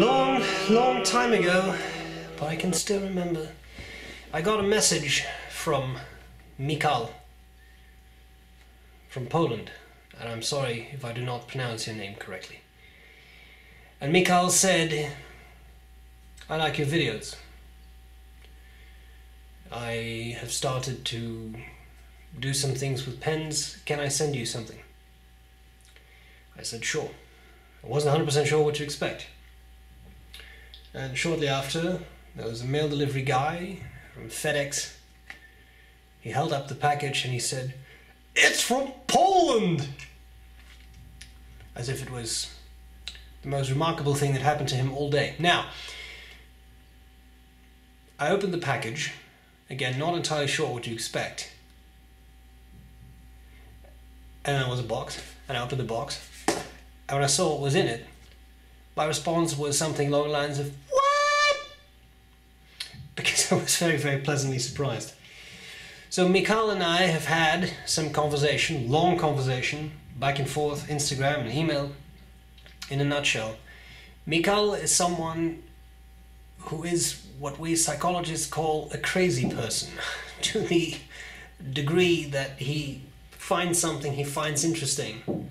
Long, long time ago, but I can still remember. I got a message from Michal from Poland, and I'm sorry if I do not pronounce your name correctly. And Michal said, I like your videos. I have started to do some things with pens. Can I send you something? I said, sure. I wasn't 100% sure what to expect. And shortly after, there was a mail delivery guy from FedEx. He held up the package and he said, It's from Poland! As if it was the most remarkable thing that happened to him all day. Now, I opened the package, again, not entirely sure what to expect. And there was a box, and I opened the box, and when I saw what was in it, my response was something along the lines of, What? Because I was very, very pleasantly surprised. So Michal and I have had some conversation, long conversation, back and forth, Instagram and email. In a nutshell, Michal is someone who is what we psychologists call a crazy person, to the degree that he finds something he finds interesting,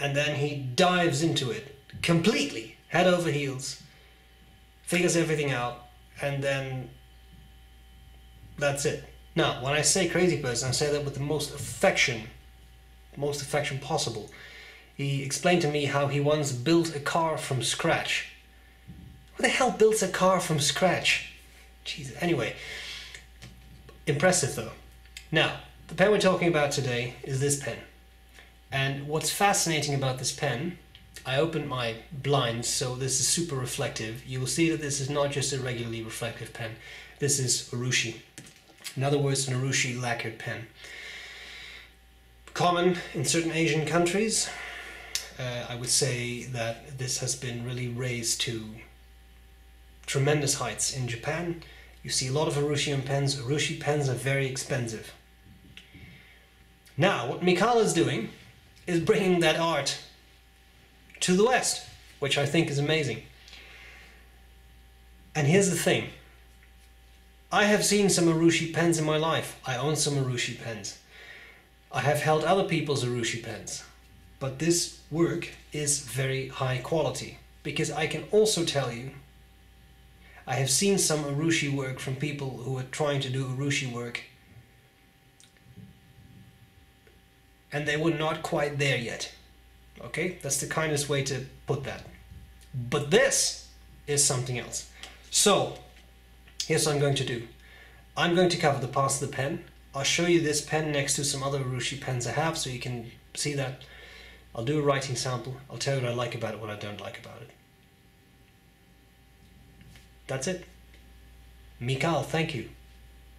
and then he dives into it completely, head over heels, figures everything out, and then that's it. Now, when I say crazy person, I say that with the most affection, most affection possible. He explained to me how he once built a car from scratch. Who the hell builds a car from scratch? Jesus. Anyway, impressive though. Now, the pen we're talking about today is this pen. And what's fascinating about this pen, I opened my blinds, so this is super reflective. You will see that this is not just a regularly reflective pen. This is Urushi. In other words, an Urushi lacquered pen. Common in certain Asian countries. Uh, I would say that this has been really raised to tremendous heights in Japan. You see a lot of Urushi pens. Urushi pens are very expensive. Now, what Michal is doing is bringing that art to the West, which I think is amazing. And here's the thing I have seen some Urushi pens in my life. I own some Urushi pens. I have held other people's Urushi pens. But this work is very high quality because I can also tell you I have seen some Urushi work from people who are trying to do Urushi work and they were not quite there yet. Okay, that's the kindest way to put that. But this is something else. So, here's what I'm going to do. I'm going to cover the parts of the pen. I'll show you this pen next to some other Urushi pens I have so you can see that. I'll do a writing sample. I'll tell you what I like about it, what I don't like about it. That's it. Michal, thank you.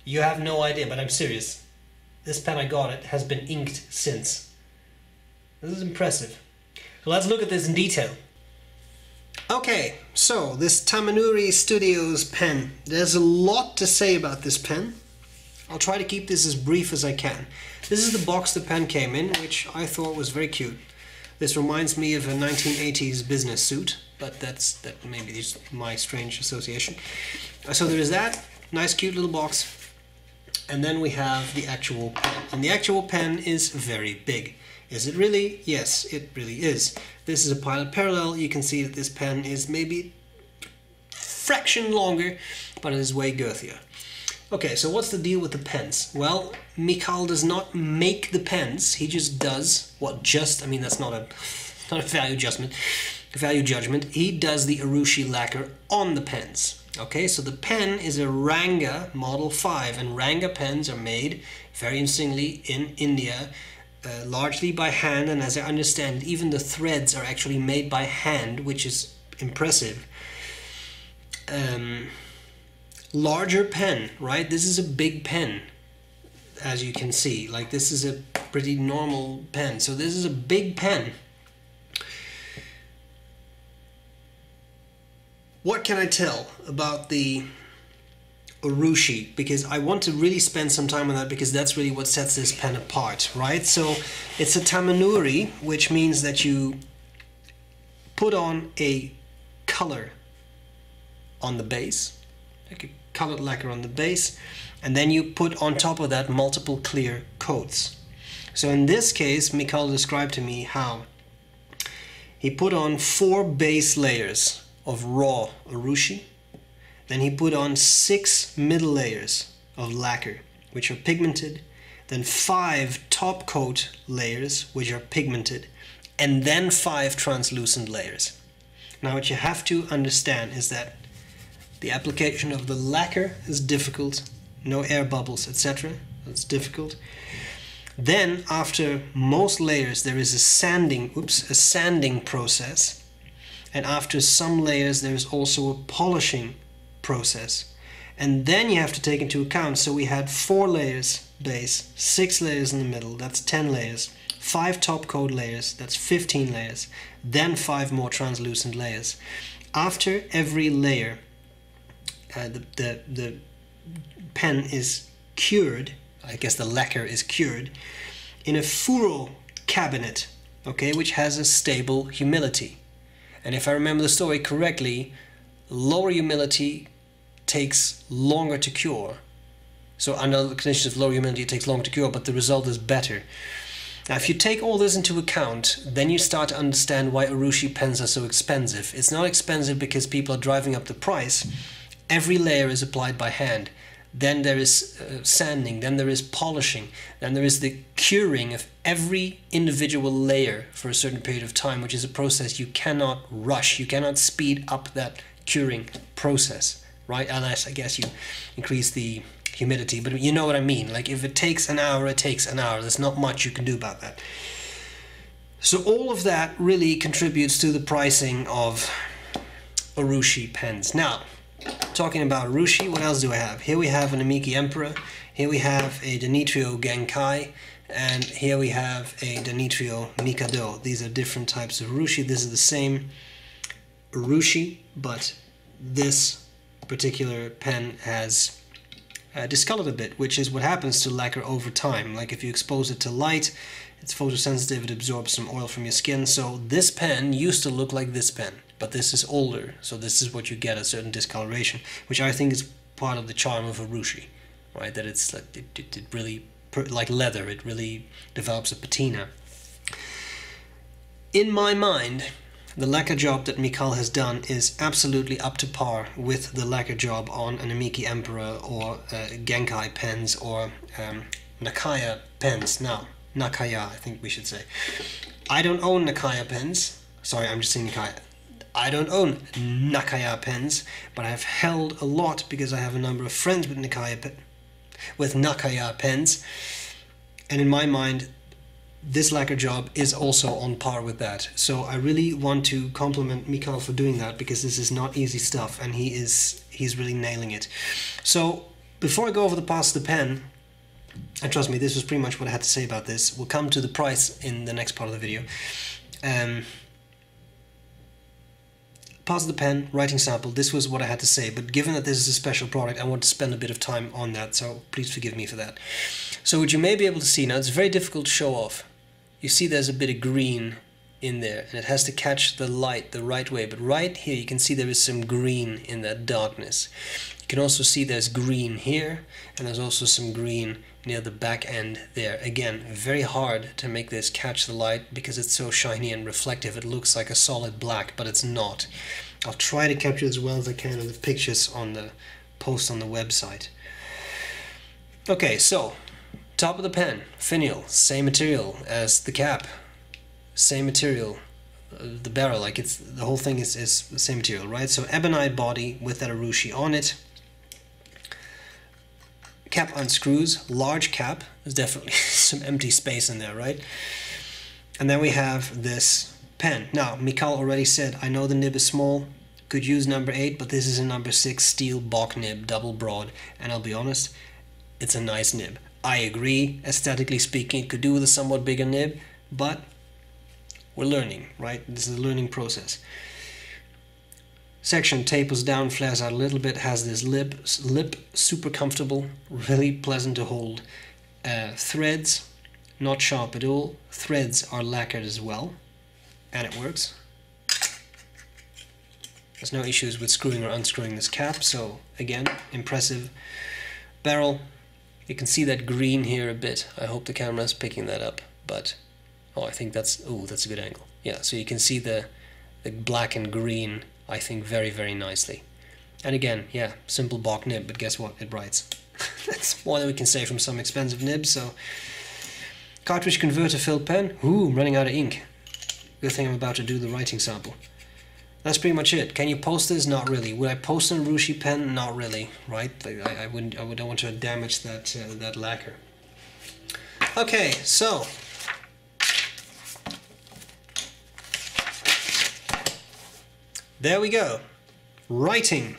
You have no idea, but I'm serious. This pen I got it has been inked since. This is impressive. Let's look at this in detail. Okay, so this Tamenuri Studios pen. There's a lot to say about this pen. I'll try to keep this as brief as I can. This is the box the pen came in, which I thought was very cute. This reminds me of a 1980s business suit, but that's that maybe just my strange association. So there is that nice, cute little box, and then we have the actual pen. And the actual pen is very big. Is it really? Yes, it really is. This is a Pilot Parallel. You can see that this pen is maybe fraction longer, but it is way girthier. Okay, so what's the deal with the pens? Well, Michal does not make the pens. He just does what just, I mean, that's not a, not a value adjustment, value judgment. He does the Urushi lacquer on the pens. Okay, so the pen is a Ranga Model 5, and Ranga pens are made, very interestingly, in India uh, largely by hand, and as I understand, even the threads are actually made by hand, which is impressive. Um, larger pen, right? This is a big pen, as you can see. Like this is a pretty normal pen, so this is a big pen. What can I tell about the Urushi because I want to really spend some time on that because that's really what sets this pen apart, right? So it's a Tamenuri, which means that you put on a color on the base, like a colored lacquer on the base, and then you put on top of that multiple clear coats. So in this case, Mikhail described to me how he put on four base layers of raw urushi. then he put on six middle layers of lacquer, which are pigmented, then five top coat layers, which are pigmented, and then five translucent layers. Now what you have to understand is that the application of the lacquer is difficult, no air bubbles, etc. That's difficult. Then after most layers there is a sanding, oops, a sanding process. And after some layers there is also a polishing process. And then you have to take into account, so we had four layers base, six layers in the middle, that's 10 layers, five top coat layers, that's 15 layers, then five more translucent layers. After every layer, uh, the, the, the pen is cured, I guess the lacquer is cured, in a Furo cabinet, okay, which has a stable humidity. And if I remember the story correctly, lower humidity takes longer to cure. So under the conditions of lower humidity, it takes longer to cure, but the result is better. Now, if you take all this into account, then you start to understand why Urushi pens are so expensive. It's not expensive because people are driving up the price. Every layer is applied by hand. Then there is uh, sanding, then there is polishing, then there is the curing of every individual layer for a certain period of time, which is a process you cannot rush. You cannot speed up that curing process, right? Unless, I guess, you increase the humidity, but you know what I mean. Like if it takes an hour, it takes an hour. There's not much you can do about that. So all of that really contributes to the pricing of Urushi pens. Now, talking about Urushi, what else do I have? Here we have an Namiki Emperor, here we have a Danitrio Genkai, and here we have a Danitrio Mikado. These are different types of Urushi. This is the same Urushi, but this particular pen has uh, discolored a bit, which is what happens to lacquer over time. Like if you expose it to light, it's photosensitive, it absorbs some oil from your skin. So this pen used to look like this pen, but this is older. So this is what you get, a certain discoloration, which I think is part of the charm of Urushi, right? That it's like, it, it, it really, like leather, it really develops a patina. In my mind, the lacquer job that Mikhail has done is absolutely up to par with the lacquer job on an Namiki Emperor or uh, Genkai pens or um, Nakaya pens. Now, Nakaya, I think we should say. I don't own Nakaya pens. Sorry, I'm just saying Nakaya. I don't own Nakaya pens, but I've held a lot because I have a number of friends with Nakaya pen, with Nakaya pens. And in my mind, this lacquer job is also on par with that. So I really want to compliment Mikhail for doing that because this is not easy stuff and he is he's really nailing it. So before I go over the past the pen, and trust me, this was pretty much what I had to say about this. We'll come to the price in the next part of the video. Um, pass the pen, writing sample, this was what I had to say, but given that this is a special product, I want to spend a bit of time on that, so please forgive me for that. So what you may be able to see, now it's very difficult to show off, you see there's a bit of green in there and it has to catch the light the right way. But right here you can see there is some green in that darkness. You can also see there's green here and there's also some green near the back end there again very hard to make this catch the light because it's so shiny and reflective it looks like a solid black but it's not I'll try to capture as well as I can in the pictures on the post on the website okay so Top of the pen, finial, same material as the cap, same material, uh, the barrel, like it's the whole thing is, is the same material, right? So ebonite body with that urushi on it. Cap unscrews, large cap, there's definitely some empty space in there, right? And then we have this pen. Now, Mikhail already said, I know the nib is small, could use number 8, but this is a number 6 steel Bock nib, double broad, and I'll be honest, it's a nice nib. I agree, aesthetically speaking, it could do with a somewhat bigger nib, but we're learning, right? This is a learning process. Section tapers down, flares out a little bit, has this lip, lip super comfortable, really pleasant to hold. Uh, threads, not sharp at all. Threads are lacquered as well, and it works. There's no issues with screwing or unscrewing this cap, so again, impressive barrel. You can see that green here a bit. I hope the camera is picking that up, but oh, I think that's oh, that's a good angle. Yeah, so you can see the the black and green, I think, very very nicely. And again, yeah, simple Bock nib, but guess what? It writes. that's more than we can say from some expensive nibs. So cartridge converter filled pen. Ooh, I'm running out of ink. Good thing I'm about to do the writing sample. That's pretty much it. Can you post this? Not really. Would I post an Urushi pen? Not really. Right? I, I wouldn't. I would not want to damage that uh, that lacquer. Okay, so there we go. Writing.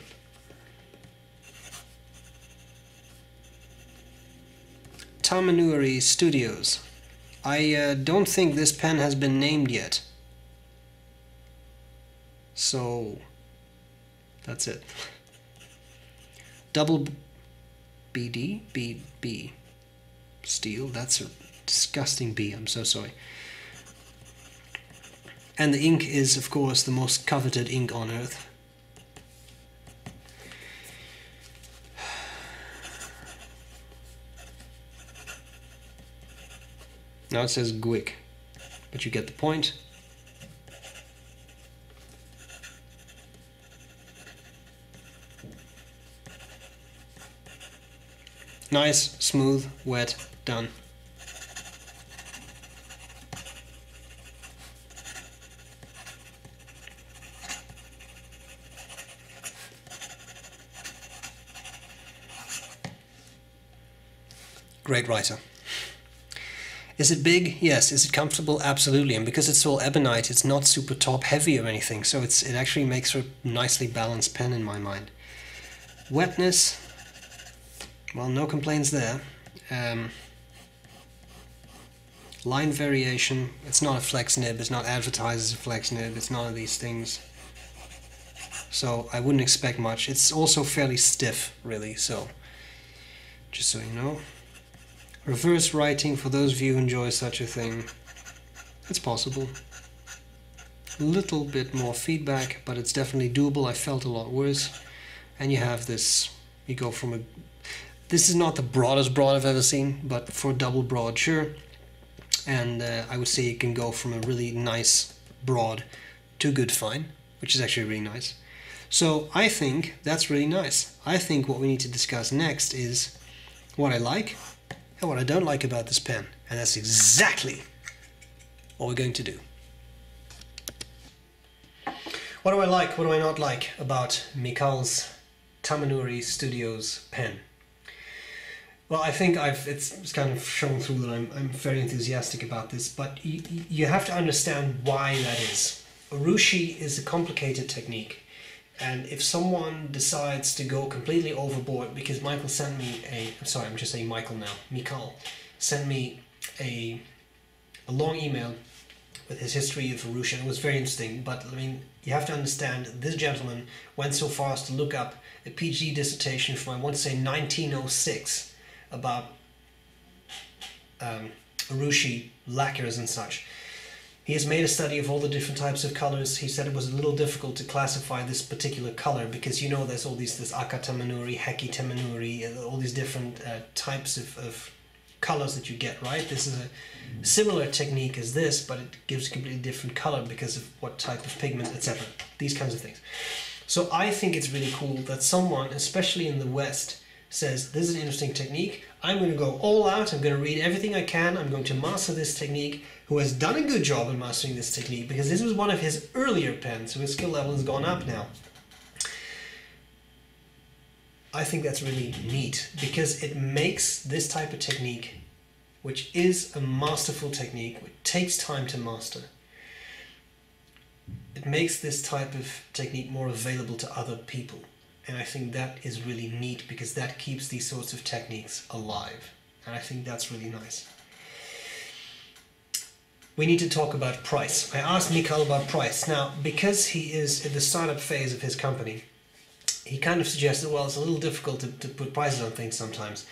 Tamenuri Studios. I uh, don't think this pen has been named yet. So that's it. Double BD? BB. Steel? That's a disgusting B. I'm so sorry. And the ink is, of course, the most coveted ink on earth. Now it says Gwick, but you get the point. Nice, smooth, wet, done. Great writer. Is it big? Yes. Is it comfortable? Absolutely. And because it's all ebonite, it's not super top heavy or anything, so it's it actually makes for a nicely balanced pen in my mind. Wetness, well, no complaints there. Um, line variation, it's not a flex nib, it's not advertised as a flex nib, it's none of these things. So I wouldn't expect much. It's also fairly stiff, really, so just so you know. Reverse writing, for those of you who enjoy such a thing, it's possible. A little bit more feedback, but it's definitely doable. I felt a lot worse. And you have this, you go from a this is not the broadest broad I've ever seen, but for double broad, sure. And uh, I would say you can go from a really nice broad to good fine, which is actually really nice. So I think that's really nice. I think what we need to discuss next is what I like and what I don't like about this pen. And that's exactly what we're going to do. What do I like, what do I not like about Michal's Tamenuri Studios pen? Well, I think I've it's, kind of shown through that I'm, I'm very enthusiastic about this, but you, you have to understand why that is. Urushi is a complicated technique, and if someone decides to go completely overboard, because Michael sent me a, I'm sorry, I'm just saying Michael now, Michal, sent me a, a long email with his history of Urushi, and it was very interesting, but I mean, you have to understand this gentleman went so far as to look up a PhD dissertation from, I want to say, 1906 about um, Urushi lacquers and such. He has made a study of all the different types of colors. He said it was a little difficult to classify this particular color because you know there's all these this Akatamenuri, Heki Tamenuri, uh, all these different uh, types of, of colors that you get, right? This is a similar technique as this, but it gives a completely different color because of what type of pigment, etc. These kinds of things. So I think it's really cool that someone, especially in the West, says, this is an interesting technique. I'm going to go all out. I'm going to read everything I can. I'm going to master this technique. Who has done a good job in mastering this technique because this was one of his earlier pens, so his skill level has gone up now. I think that's really neat because it makes this type of technique, which is a masterful technique, which takes time to master, it makes this type of technique more available to other people. And I think that is really neat because that keeps these sorts of techniques alive. And I think that's really nice. We need to talk about price. I asked Michal about price. Now, because he is in the startup phase of his company, he kind of suggested, well, it's a little difficult to, to put prices on things sometimes.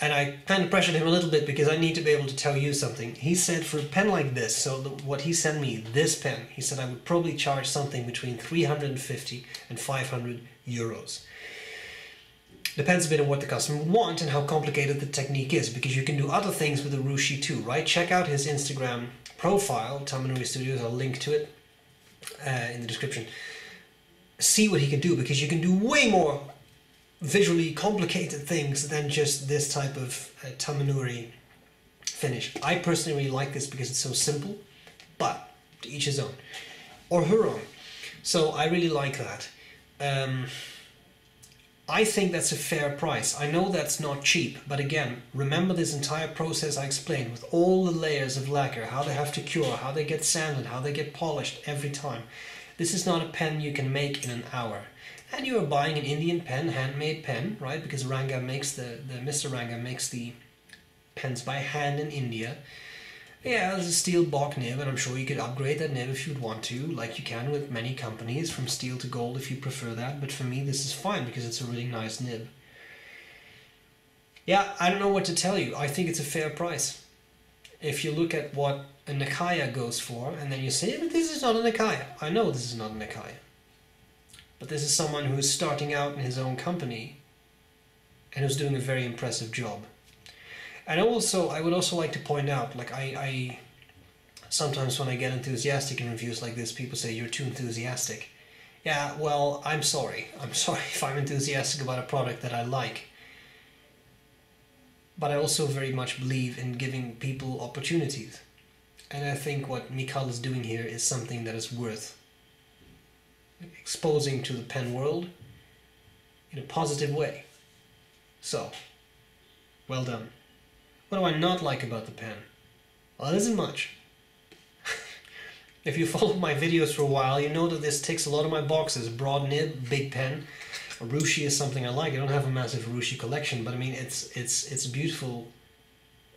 And I kind of pressured him a little bit because I need to be able to tell you something. He said for a pen like this, so the, what he sent me, this pen, he said I would probably charge something between 350 and 500 euros. Depends a bit on what the customer would want and how complicated the technique is, because you can do other things with the Urushi too, right? Check out his Instagram profile, Tamenuri Studios, I'll link to it uh, in the description. See what he can do, because you can do way more visually complicated things than just this type of uh, Tamenuri finish. I personally really like this because it's so simple, but to each his own, or her own. So I really like that. Um, I think that's a fair price. I know that's not cheap, but again, remember this entire process I explained with all the layers of lacquer, how they have to cure, how they get sanded, how they get polished every time. This is not a pen you can make in an hour and you are buying an Indian pen, handmade pen, right? Because Ranga makes the, the Mr. Ranga makes the pens by hand in India. Yeah, there's a steel Bock nib, and I'm sure you could upgrade that nib if you'd want to, like you can with many companies, from steel to gold if you prefer that. But for me, this is fine because it's a really nice nib. Yeah, I don't know what to tell you. I think it's a fair price. If you look at what a Nakaya goes for, and then you say, but this is not a Nakaya. I know this is not a Nakaya. But this is someone who is starting out in his own company and who's doing a very impressive job. And also, I would also like to point out, like I, I sometimes when I get enthusiastic in reviews like this, people say you're too enthusiastic. Yeah, well, I'm sorry. I'm sorry if I'm enthusiastic about a product that I like. But I also very much believe in giving people opportunities. And I think what Michal is doing here is something that is worth exposing to the pen world in a positive way. So, well done. What do I not like about the pen? Well, it isn't much. if you follow my videos for a while, you know that this ticks a lot of my boxes. Broad nib, big pen. A Urushi is something I like. I don't have a massive Urushi collection, but I mean, it's it's it's a beautiful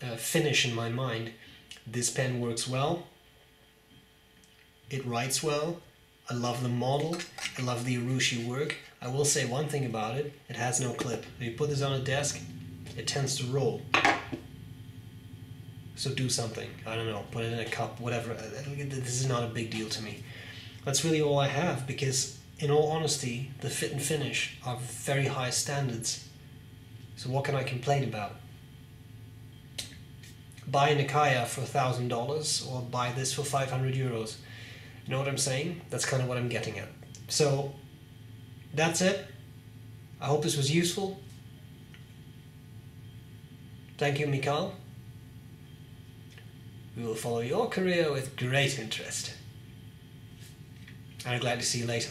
uh, finish in my mind. This pen works well. It writes well. I love the model. I love the Urushi work. I will say one thing about it. It has no clip. If you put this on a desk, it tends to roll. So do something. I don't know. Put it in a cup, whatever. This is not a big deal to me. That's really all I have because, in all honesty, the fit and finish are very high standards. So what can I complain about? Buy a Nakaya for $1,000 or buy this for 500 euros. You know what I'm saying? That's kind of what I'm getting at. So that's it. I hope this was useful. Thank you, Mikhail. We will follow your career with great interest. And I'm glad to see you later.